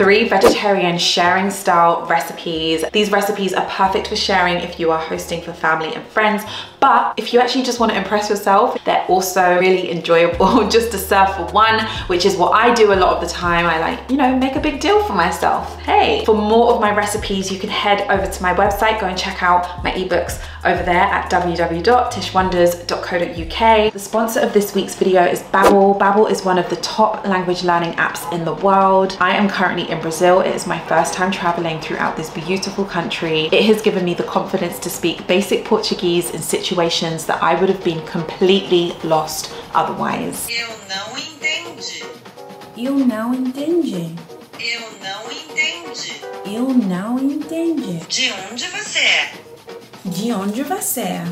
three vegetarian sharing style recipes. These recipes are perfect for sharing if you are hosting for family and friends, but if you actually just want to impress yourself, they're also really enjoyable just to serve for one, which is what I do a lot of the time. I like, you know, make a big deal for myself. Hey, for more of my recipes, you can head over to my website, go and check out my ebooks over there at www.tishwonders.co.uk. The sponsor of this week's video is Babbel. Babbel is one of the top language learning apps in the world. I am currently in Brazil. It is my first time traveling throughout this beautiful country. It has given me the confidence to speak basic Portuguese in situations that I would have been completely lost otherwise. Eu não entendi. Eu não entendi. Eu não entendi. Eu não entendi. De onde você é?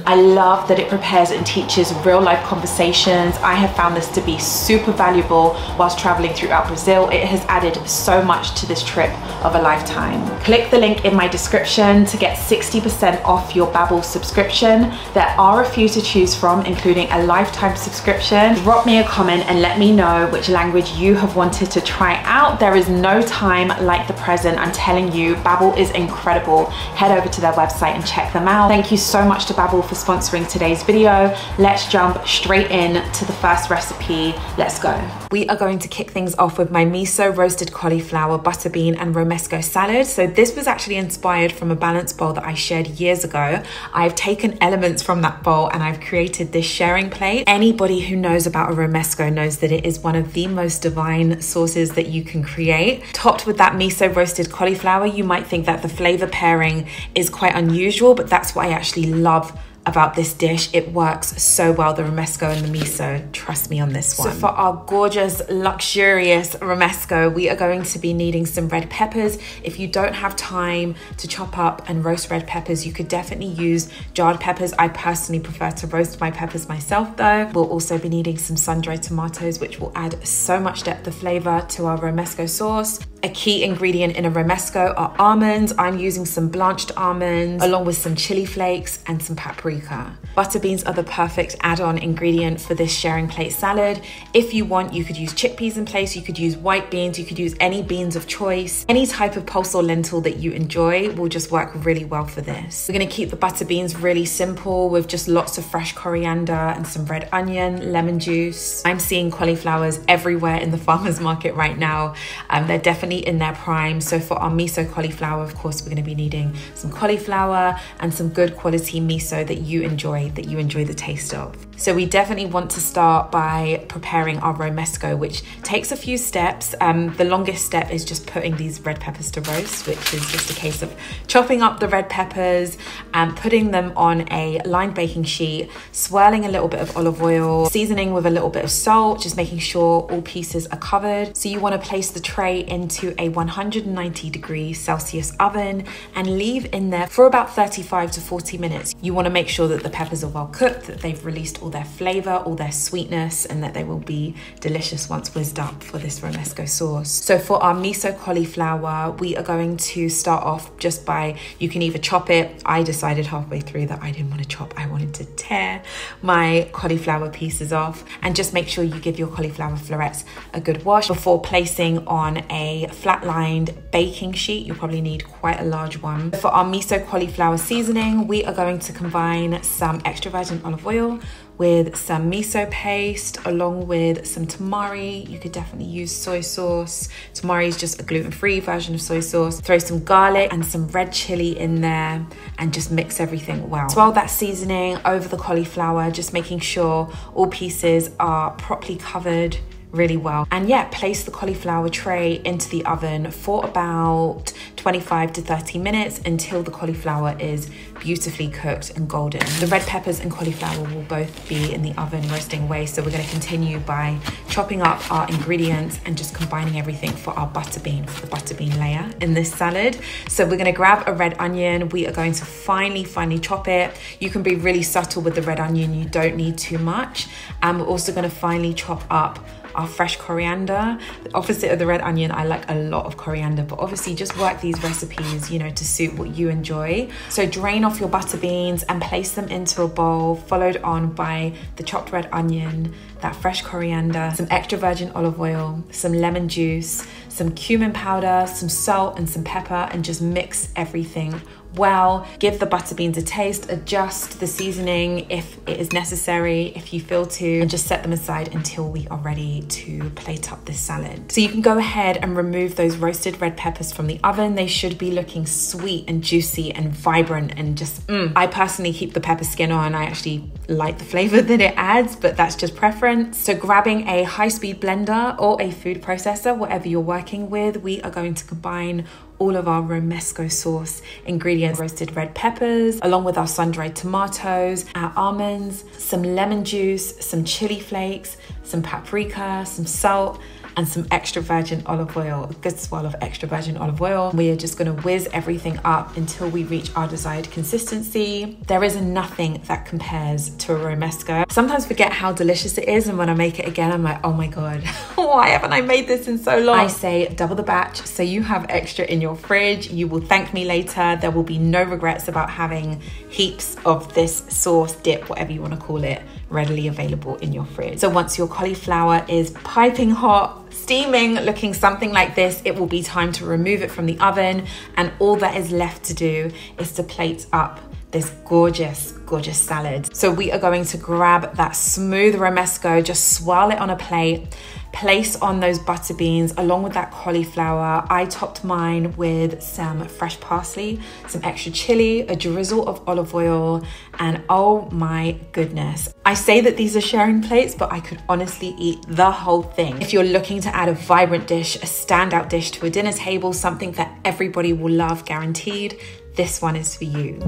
I love that it prepares and teaches real life conversations. I have found this to be super valuable whilst traveling throughout Brazil. It has added so much to this trip of a lifetime. Click the link in my description to get 60% off your Babbel subscription. There are a few to choose from, including a lifetime subscription. Drop me a comment and let me know which language you have wanted to try out. There is no time like the present. I'm telling you, Babbel is incredible. Head over to their website and check them out. Thank you so much to Babbel for sponsoring today's video. Let's jump straight in to the first recipe. Let's go. We are going to kick things off with my miso roasted cauliflower, butter bean and romesco salad. So this was actually inspired from a balance bowl that I shared years ago. I've taken elements from that bowl and I've created this sharing plate. Anybody who knows about a romesco knows that it is one of the most divine sauces that you can create. Topped with that miso roasted cauliflower, you might think that the flavor pairing is quite unusual, but that's what I actually love about this dish. It works so well, the romesco and the miso. Trust me on this one. So for our gorgeous, luxurious romesco, we are going to be needing some red peppers. If you don't have time to chop up and roast red peppers, you could definitely use jarred peppers. I personally prefer to roast my peppers myself though. We'll also be needing some sun-dried tomatoes, which will add so much depth of flavor to our romesco sauce. A key ingredient in a romesco are almonds. I'm using some blanched almonds along with some chili flakes and some paprika. Butter beans are the perfect add-on ingredient for this sharing plate salad. If you want, you could use chickpeas in place, you could use white beans, you could use any beans of choice. Any type of pulse or lentil that you enjoy will just work really well for this. We're gonna keep the butter beans really simple with just lots of fresh coriander and some red onion, lemon juice. I'm seeing cauliflowers everywhere in the farmer's market right now. Um, they're definitely in their prime. So for our miso cauliflower, of course, we're gonna be needing some cauliflower and some good quality miso that you enjoy, that you enjoy the taste of. So we definitely want to start by preparing our romesco, which takes a few steps. Um, the longest step is just putting these red peppers to roast, which is just a case of chopping up the red peppers and putting them on a lined baking sheet, swirling a little bit of olive oil, seasoning with a little bit of salt, just making sure all pieces are covered. So you want to place the tray into a 190 degree Celsius oven and leave in there for about 35 to 40 minutes. You want to make sure that the peppers are well cooked, that they've released all their flavor, all their sweetness, and that they will be delicious once whizzed up for this romesco sauce. So for our miso cauliflower, we are going to start off just by, you can either chop it. I decided halfway through that I didn't want to chop, I wanted to tear my cauliflower pieces off and just make sure you give your cauliflower florets a good wash before placing on a flat lined baking sheet. You'll probably need quite a large one. For our miso cauliflower seasoning, we are going to combine some extra virgin olive oil with some miso paste along with some tamari. You could definitely use soy sauce. Tamari is just a gluten-free version of soy sauce. Throw some garlic and some red chili in there and just mix everything well. Swirl that seasoning over the cauliflower, just making sure all pieces are properly covered really well. And yeah, place the cauliflower tray into the oven for about 25 to 30 minutes until the cauliflower is beautifully cooked and golden. The red peppers and cauliflower will both be in the oven roasting away. So we're gonna continue by chopping up our ingredients and just combining everything for our butter bean, for the butter bean layer in this salad. So we're gonna grab a red onion. We are going to finely, finely chop it. You can be really subtle with the red onion. You don't need too much. And we're also gonna finely chop up our fresh coriander. The opposite of the red onion, I like a lot of coriander, but obviously just work these recipes, you know, to suit what you enjoy. So drain off your butter beans and place them into a bowl, followed on by the chopped red onion, that fresh coriander, some extra virgin olive oil, some lemon juice, some cumin powder, some salt and some pepper and just mix everything well. Give the butter beans a taste, adjust the seasoning if it is necessary, if you feel to, and just set them aside until we are ready to plate up this salad. So you can go ahead and remove those roasted red peppers from the oven. They should be looking sweet and juicy and vibrant and just, mm. I personally keep the pepper skin on. I actually like the flavor that it adds, but that's just preference. So grabbing a high speed blender or a food processor, whatever you're working with, we are going to combine all of our romesco sauce ingredients roasted red peppers along with our sun-dried tomatoes our almonds some lemon juice some chili flakes some paprika some salt and some extra virgin olive oil, a good swirl of extra virgin olive oil. We are just gonna whiz everything up until we reach our desired consistency. There is nothing that compares to a romesco. Sometimes forget how delicious it is and when I make it again, I'm like, oh my God, why haven't I made this in so long? I say double the batch so you have extra in your fridge. You will thank me later. There will be no regrets about having heaps of this sauce, dip, whatever you wanna call it, readily available in your fridge. So once your cauliflower is piping hot, steaming, looking something like this, it will be time to remove it from the oven. And all that is left to do is to plate up this gorgeous, gorgeous salad. So we are going to grab that smooth romesco, just swirl it on a plate, place on those butter beans along with that cauliflower. I topped mine with some fresh parsley, some extra chili, a drizzle of olive oil, and oh my goodness. I say that these are sharing plates, but I could honestly eat the whole thing. If you're looking to add a vibrant dish, a standout dish to a dinner table, something that everybody will love guaranteed, this one is for you.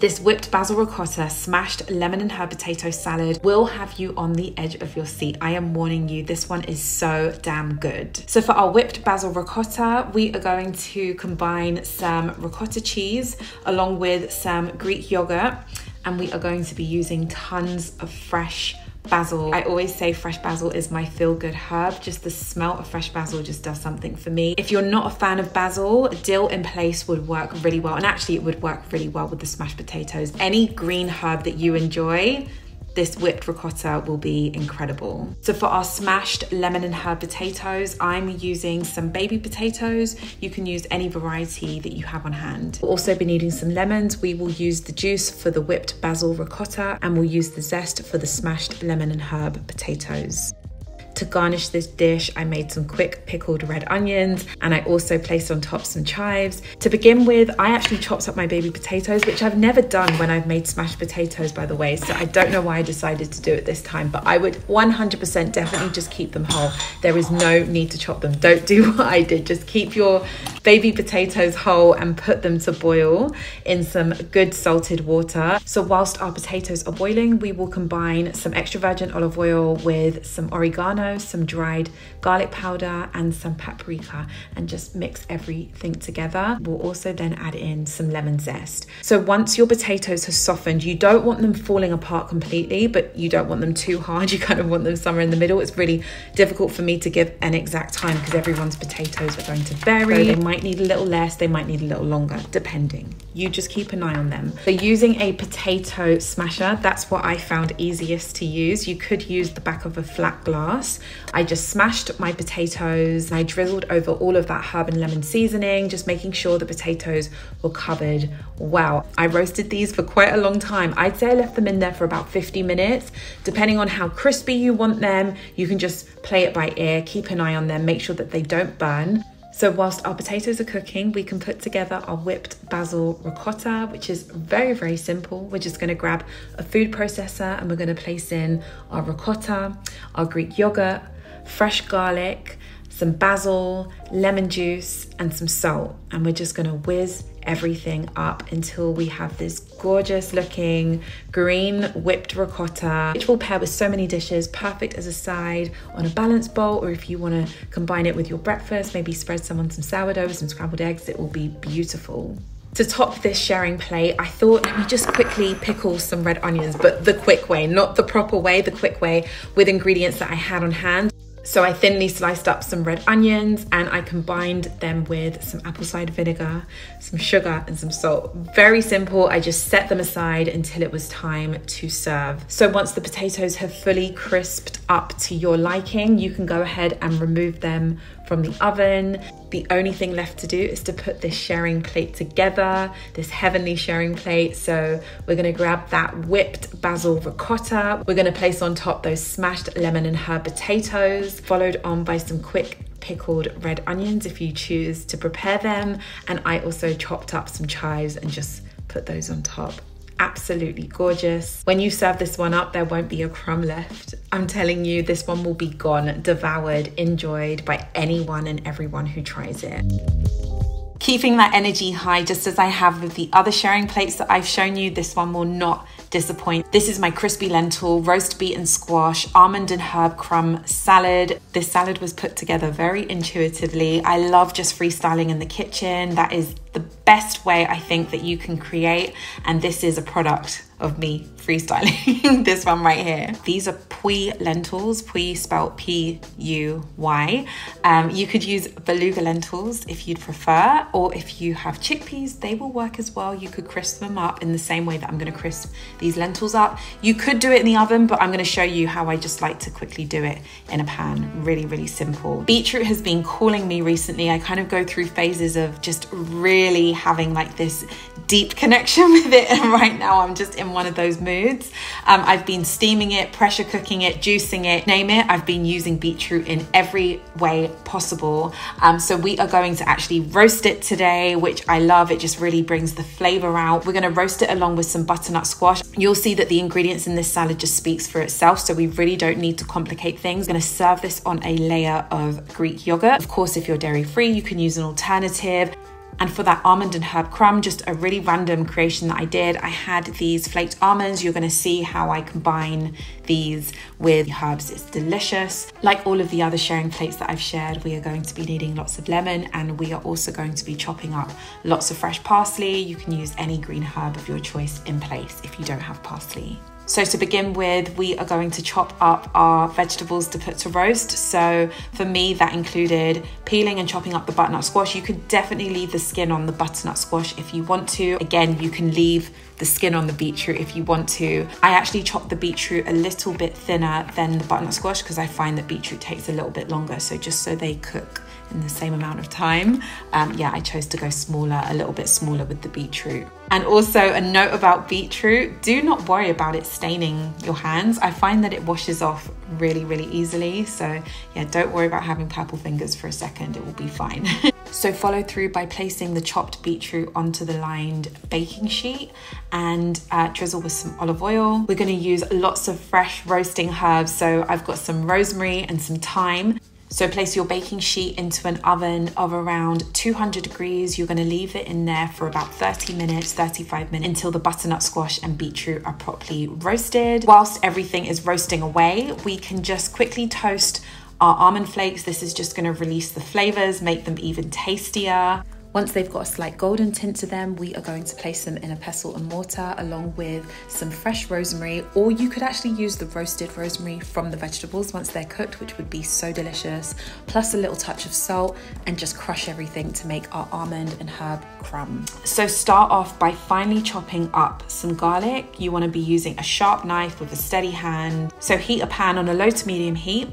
This whipped basil ricotta, smashed lemon and herb potato salad will have you on the edge of your seat. I am warning you, this one is so damn good. So for our whipped basil ricotta, we are going to combine some ricotta cheese along with some Greek yogurt and we are going to be using tons of fresh basil. I always say fresh basil is my feel good herb. Just the smell of fresh basil just does something for me. If you're not a fan of basil, dill in place would work really well. And actually, it would work really well with the smashed potatoes. Any green herb that you enjoy, this whipped ricotta will be incredible. So for our smashed lemon and herb potatoes, I'm using some baby potatoes. You can use any variety that you have on hand. We'll also be needing some lemons. We will use the juice for the whipped basil ricotta and we'll use the zest for the smashed lemon and herb potatoes. To garnish this dish, I made some quick pickled red onions and I also placed on top some chives. To begin with, I actually chopped up my baby potatoes, which I've never done when I've made smashed potatoes, by the way. So I don't know why I decided to do it this time, but I would 100% definitely just keep them whole. There is no need to chop them. Don't do what I did. Just keep your baby potatoes whole and put them to boil in some good salted water. So whilst our potatoes are boiling, we will combine some extra virgin olive oil with some oregano, some dried garlic powder and some paprika and just mix everything together. We'll also then add in some lemon zest. So once your potatoes have softened, you don't want them falling apart completely, but you don't want them too hard. You kind of want them somewhere in the middle. It's really difficult for me to give an exact time because everyone's potatoes are going to vary. So might need a little less, they might need a little longer, depending. You just keep an eye on them. So using a potato smasher, that's what I found easiest to use. You could use the back of a flat glass. I just smashed my potatoes. I drizzled over all of that herb and lemon seasoning, just making sure the potatoes were covered well. I roasted these for quite a long time. I'd say I left them in there for about 50 minutes. Depending on how crispy you want them, you can just play it by ear, keep an eye on them, make sure that they don't burn. So whilst our potatoes are cooking, we can put together our whipped basil ricotta, which is very, very simple. We're just gonna grab a food processor and we're gonna place in our ricotta, our Greek yogurt, fresh garlic, some basil, lemon juice, and some salt. And we're just gonna whiz everything up until we have this gorgeous looking green whipped ricotta, which will pair with so many dishes, perfect as a side on a balanced bowl, or if you want to combine it with your breakfast, maybe spread some on some sourdough some scrambled eggs, it will be beautiful. To top this sharing plate, I thought let me just quickly pickle some red onions, but the quick way, not the proper way, the quick way with ingredients that I had on hand. So I thinly sliced up some red onions and I combined them with some apple cider vinegar, some sugar and some salt. Very simple. I just set them aside until it was time to serve. So once the potatoes have fully crisped up to your liking, you can go ahead and remove them from the oven. The only thing left to do is to put this sharing plate together, this heavenly sharing plate. So we're gonna grab that whipped basil ricotta. We're gonna place on top those smashed lemon and herb potatoes, followed on by some quick pickled red onions if you choose to prepare them. And I also chopped up some chives and just put those on top absolutely gorgeous. When you serve this one up, there won't be a crumb left. I'm telling you, this one will be gone, devoured, enjoyed by anyone and everyone who tries it. Keeping that energy high, just as I have with the other sharing plates that I've shown you, this one will not disappoint. This is my crispy lentil, roast beet and squash, almond and herb crumb salad. This salad was put together very intuitively. I love just freestyling in the kitchen. That is the best way I think that you can create. And this is a product of me freestyling this one right here. These are Puy lentils, Puy spelled P-U-Y. Um, you could use beluga lentils if you'd prefer, or if you have chickpeas, they will work as well. You could crisp them up in the same way that I'm gonna crisp these lentils up. You could do it in the oven, but I'm gonna show you how I just like to quickly do it in a pan. Really, really simple. Beetroot has been calling me recently. I kind of go through phases of just really having like this deep connection with it. And right now I'm just in one of those moods. Um, I've been steaming it, pressure cooking it, juicing it, name it. I've been using beetroot in every way possible. Um, so we are going to actually roast it today, which I love. It just really brings the flavor out. We're gonna roast it along with some butternut squash. You'll see that the ingredients in this salad just speaks for itself. So we really don't need to complicate things. I'm gonna serve this on a layer of Greek yogurt. Of course, if you're dairy free, you can use an alternative. And for that almond and herb crumb, just a really random creation that I did, I had these flaked almonds. You're gonna see how I combine these with herbs. It's delicious. Like all of the other sharing plates that I've shared, we are going to be needing lots of lemon and we are also going to be chopping up lots of fresh parsley. You can use any green herb of your choice in place if you don't have parsley. So to begin with, we are going to chop up our vegetables to put to roast. So for me, that included peeling and chopping up the butternut squash. You could definitely leave the skin on the butternut squash if you want to. Again, you can leave the skin on the beetroot if you want to. I actually chopped the beetroot a little bit thinner than the butternut squash because I find that beetroot takes a little bit longer. So just so they cook in the same amount of time. Um, yeah, I chose to go smaller, a little bit smaller with the beetroot. And also a note about beetroot, do not worry about it staining your hands. I find that it washes off really, really easily. So yeah, don't worry about having purple fingers for a second, it will be fine. so follow through by placing the chopped beetroot onto the lined baking sheet and uh, drizzle with some olive oil. We're gonna use lots of fresh roasting herbs. So I've got some rosemary and some thyme. So place your baking sheet into an oven of around 200 degrees. You're gonna leave it in there for about 30 minutes, 35 minutes until the butternut squash and beetroot are properly roasted. Whilst everything is roasting away, we can just quickly toast our almond flakes. This is just gonna release the flavors, make them even tastier. Once they've got a slight golden tint to them, we are going to place them in a pestle and mortar along with some fresh rosemary, or you could actually use the roasted rosemary from the vegetables once they're cooked, which would be so delicious, plus a little touch of salt, and just crush everything to make our almond and herb crumb. So start off by finely chopping up some garlic. You wanna be using a sharp knife with a steady hand. So heat a pan on a low to medium heat.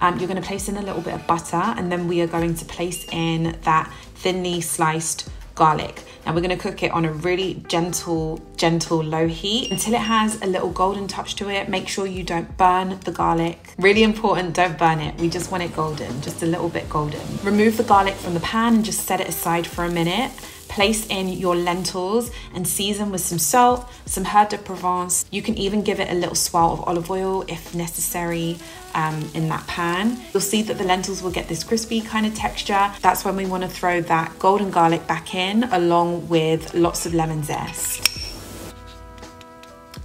Um, you're gonna place in a little bit of butter and then we are going to place in that thinly sliced garlic. Now we're gonna cook it on a really gentle, gentle low heat until it has a little golden touch to it. Make sure you don't burn the garlic. Really important, don't burn it. We just want it golden, just a little bit golden. Remove the garlic from the pan and just set it aside for a minute. Place in your lentils and season with some salt, some herb de Provence. You can even give it a little swirl of olive oil if necessary um, in that pan. You'll see that the lentils will get this crispy kind of texture. That's when we want to throw that golden garlic back in along with lots of lemon zest.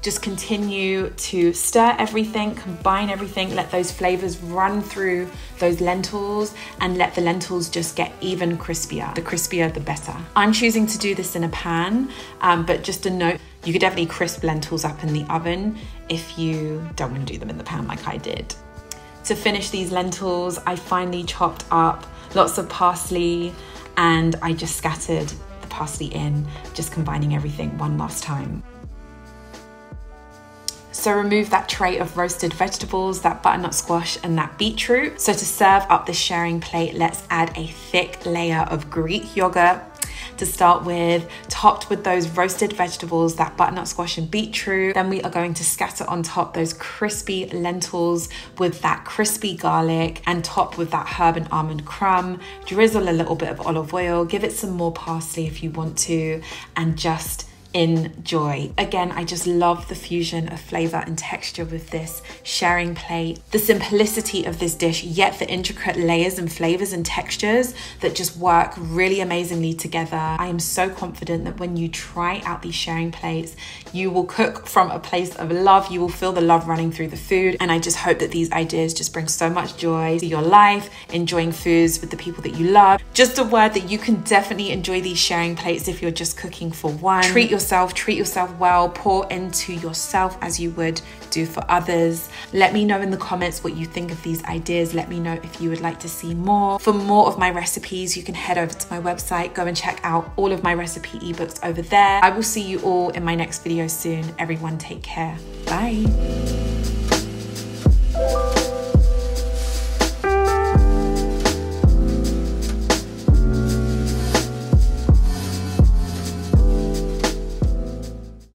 Just continue to stir everything, combine everything, let those flavors run through those lentils and let the lentils just get even crispier. The crispier, the better. I'm choosing to do this in a pan, um, but just a note, you could definitely crisp lentils up in the oven if you don't want to do them in the pan like I did. To finish these lentils, I finally chopped up lots of parsley and I just scattered the parsley in, just combining everything one last time. So remove that tray of roasted vegetables, that butternut squash and that beetroot. So to serve up the sharing plate, let's add a thick layer of Greek yogurt to start with, topped with those roasted vegetables, that butternut squash and beetroot. Then we are going to scatter on top those crispy lentils with that crispy garlic and top with that herb and almond crumb. Drizzle a little bit of olive oil, give it some more parsley if you want to, and just enjoy. Again, I just love the fusion of flavor and texture with this sharing plate. The simplicity of this dish, yet the intricate layers and flavors and textures that just work really amazingly together. I am so confident that when you try out these sharing plates, you will cook from a place of love. You will feel the love running through the food. And I just hope that these ideas just bring so much joy to your life, enjoying foods with the people that you love. Just a word that you can definitely enjoy these sharing plates if you're just cooking for one. Treat yourself yourself, treat yourself well, pour into yourself as you would do for others. Let me know in the comments what you think of these ideas. Let me know if you would like to see more. For more of my recipes, you can head over to my website, go and check out all of my recipe ebooks over there. I will see you all in my next video soon. Everyone take care. Bye.